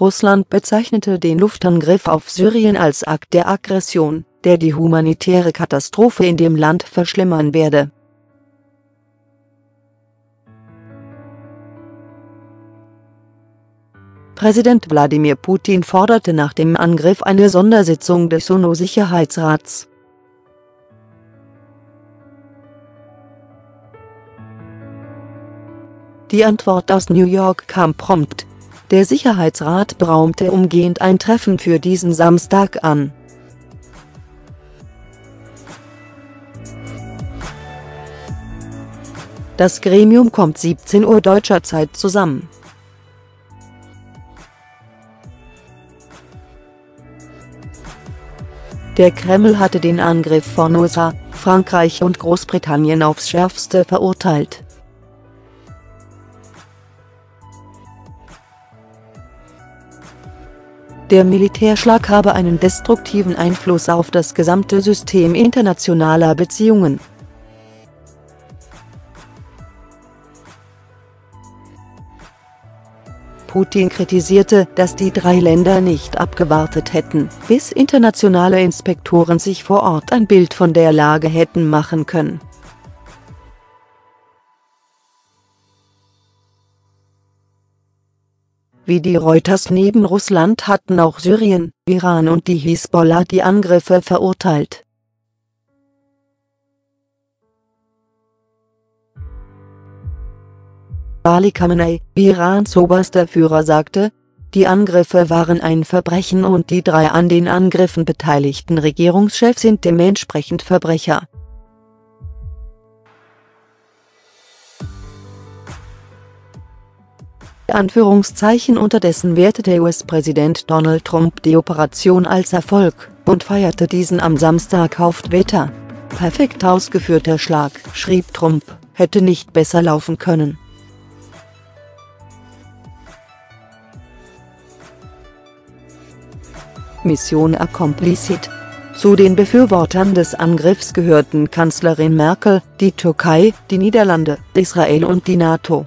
Russland bezeichnete den Luftangriff auf Syrien als Akt der Aggression, der die humanitäre Katastrophe in dem Land verschlimmern werde. Präsident Wladimir Putin forderte nach dem Angriff eine Sondersitzung des UNO-Sicherheitsrats. Die Antwort aus New York kam prompt. Der Sicherheitsrat beraumte umgehend ein Treffen für diesen Samstag an. Das Gremium kommt 17 Uhr deutscher Zeit zusammen. Der Kreml hatte den Angriff von USA, Frankreich und Großbritannien aufs Schärfste verurteilt. Der Militärschlag habe einen destruktiven Einfluss auf das gesamte System internationaler Beziehungen. Putin kritisierte, dass die drei Länder nicht abgewartet hätten, bis internationale Inspektoren sich vor Ort ein Bild von der Lage hätten machen können. Wie die Reuters neben Russland hatten auch Syrien, Iran und die Hisbollah die Angriffe verurteilt. Ali Khamenei, Irans oberster Führer sagte, die Angriffe waren ein Verbrechen und die drei an den Angriffen beteiligten Regierungschefs sind dementsprechend Verbrecher. Anführungszeichen unterdessen wertete US-Präsident Donald Trump die Operation als Erfolg und feierte diesen am Samstag auf Twitter. Perfekt ausgeführter Schlag, schrieb Trump, hätte nicht besser laufen können. Mission Accomplished. Zu den Befürwortern des Angriffs gehörten Kanzlerin Merkel, die Türkei, die Niederlande, Israel und die NATO.